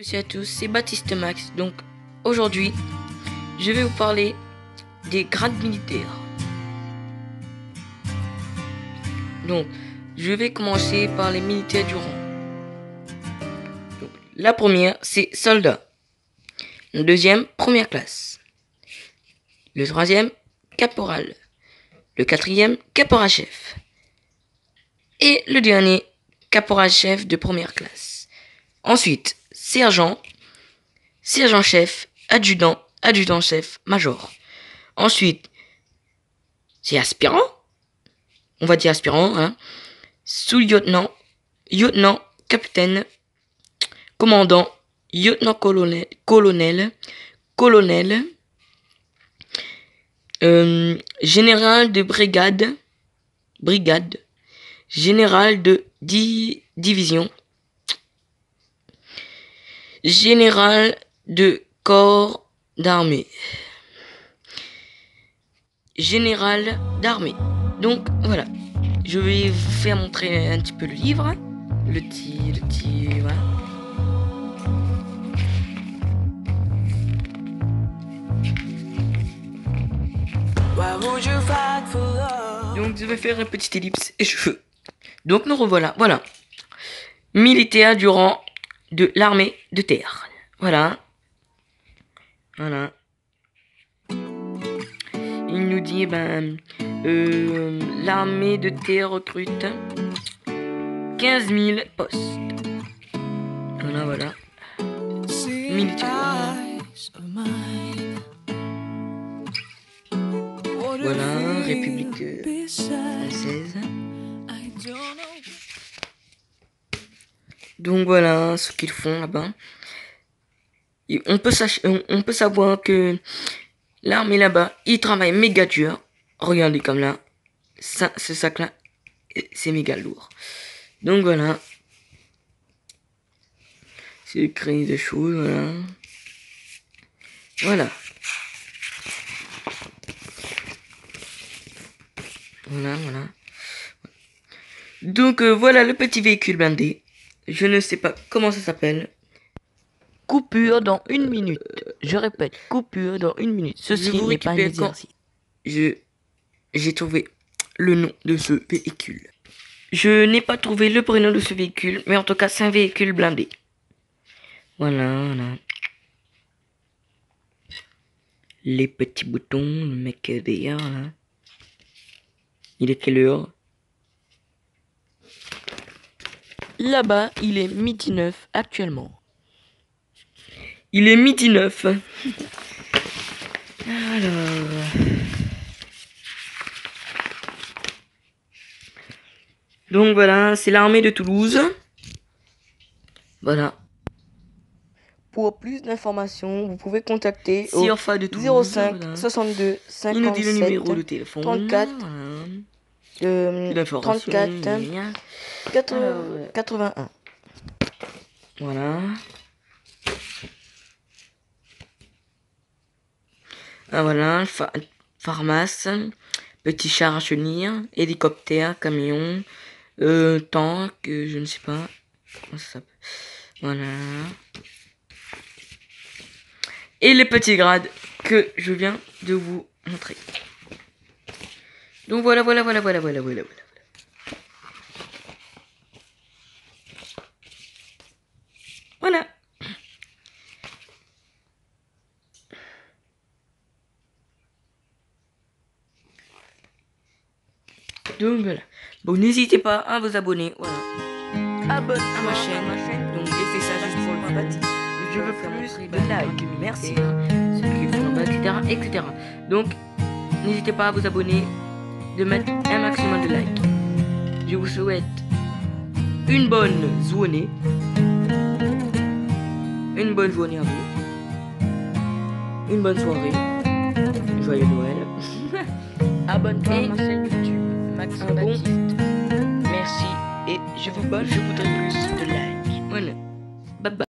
Salut à tous, c'est Baptiste Max. Donc aujourd'hui, je vais vous parler des grades militaires. Donc, je vais commencer par les militaires du rang. La première, c'est soldat. Le deuxième, première classe. Le troisième, caporal. Le quatrième, caporal-chef. Et le dernier, caporal-chef de première classe. Ensuite, sergent, sergent-chef, adjudant, adjudant-chef, major. Ensuite, c'est aspirant. On va dire aspirant, hein. Sous-lieutenant, lieutenant, capitaine, commandant, lieutenant-colonel, colonel, colonel, euh, général de brigade, brigade, général de di division, général de corps d'armée. Général d'armée. Donc voilà, je vais vous faire montrer un petit peu le livre. Le petit, le petit, voilà. Donc je vais faire une petite ellipse et cheveux. Donc nous revoilà. Voilà. Militaire durant de l'armée de terre. Voilà. Voilà. Il nous dit, ben, euh, l'armée de terre recrute 15 000 postes. Voilà, voilà. Militaire. Voilà, République française. Donc voilà ce qu'ils font là-bas. On peut, savoir que l'armée là-bas, ils travaillent méga dur. Regardez comme là. Ce sac-là, c'est méga lourd. Donc voilà. C'est créer des choses, voilà. Voilà. Voilà, voilà. Donc euh, voilà le petit véhicule blindé. Je ne sais pas comment ça s'appelle. Coupure dans une minute. Je répète, coupure dans une minute. Ceci n'est pas un exercice. Je j'ai trouvé le nom de ce véhicule. Je n'ai pas trouvé le prénom de ce véhicule, mais en tout cas c'est un véhicule blindé. Voilà, voilà. Les petits boutons, le mec derrière là. Il est quelle heure? Là-bas, il est midi 9 actuellement. Il est midi 9. Alors. Donc voilà, c'est l'armée de Toulouse. Voilà. Pour plus d'informations, vous pouvez contacter au de Toulouse, 05 62 57 Il nous dit le numéro de téléphone. 34 Voilà. euh, L'information, 34 gna, gna. 80 Alors, ouais. 81. Voilà. Ah voilà, pha- pharmace, petit char à chenilles, hélicoptère, camion, euh, tank, euh, je ne sais pas. Comment ça s'appelle Voilà. Et les petits grades que je viens de vous montrer. Donc voilà, voilà, voilà, voilà, voilà. Voilà. Donc voilà. Bon, n'hésitez pas à vous abonner. Voilà. Abonne à ma chaîne. Donc, j'ai fait ça juste pour le fun. Je veux plus de likes. Merci. Etc., etc. Donc, n'hésitez pas à vous abonner, de mettre un maximum de likes. Je vous souhaite une bonne journée. Une bonne journée à vous. Une bonne soirée. Joyeux Noël. Abonne-toi à ma chaîne Max bon-. Merci et je vous, je voudrais plus de likes.